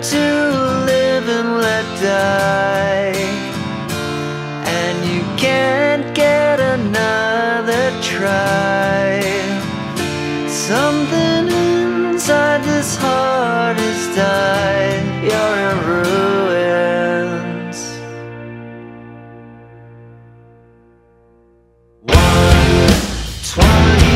to live and let die. And you can't get another try. Something inside this heart has died. You're in ruins. One, twice.